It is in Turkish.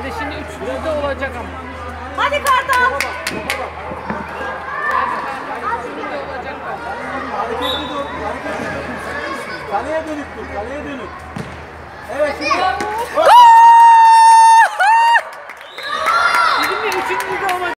Hadi şimdi üçüncü de olacak ama. Hadi Kartal. Üçüncü de olacak ama. Kaleye dönük dur. Kaleye dönük.